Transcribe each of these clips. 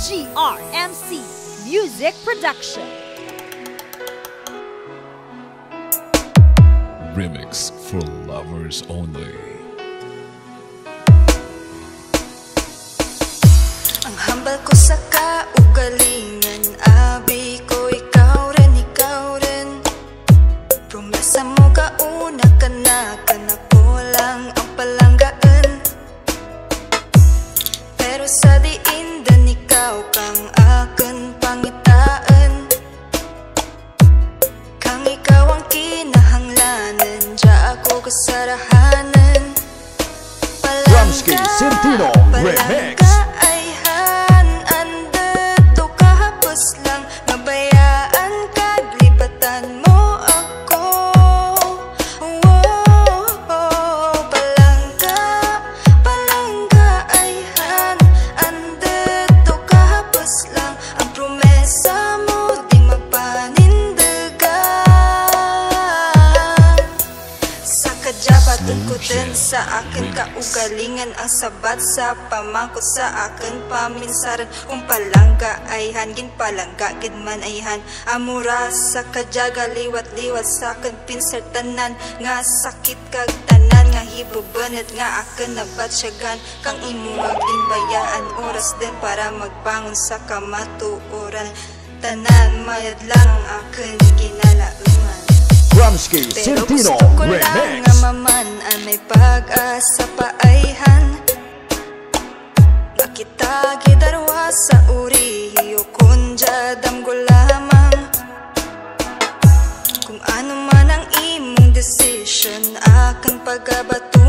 GRMC Music Production. Remix for lovers only. Ang hambal ko sa kaugalingan Abi ko ikaw rin, ikaw rin Promesa mo kauna ka na Kanako lang ang palanggaan Pero sa ikaw kang akin pangitaan Kang ikaw ang kinahanglanan Diya ako kasarahanan Ramsky Sentino Remix. Tungkutin sa akin kaugalingan Ang sabat sa pamangkot sa akin paminsaran Kung palangga ay hangin palangga gidman ay han. Amura sa kadyaga liwat-liwat sa akin pinsar tanan. Nga sakit kag tanan nga hibubanat nga akin nabatsyagan. Kang imo nga ginbayaan oras din para magbangon sa kamatuoran. Tanan mayad lang ang akin ginalauman. Ramsky Sentino Remix. May pag-asa paayhan Makita gidarwa sa uri Hiyo kunja damgo lamang. Kung ano man ang imong decision Akan pagabatunon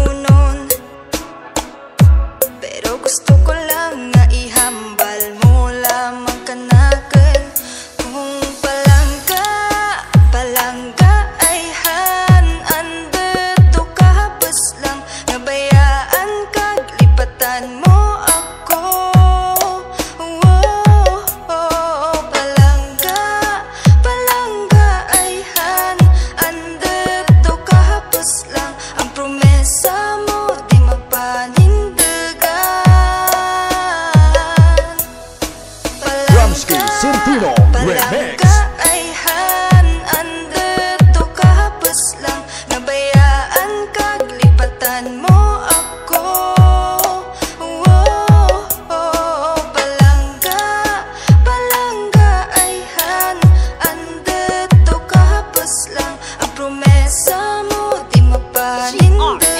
mapanindigan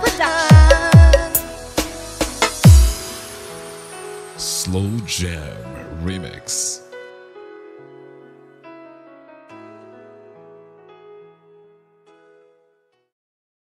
Production. Slow Jam Remix.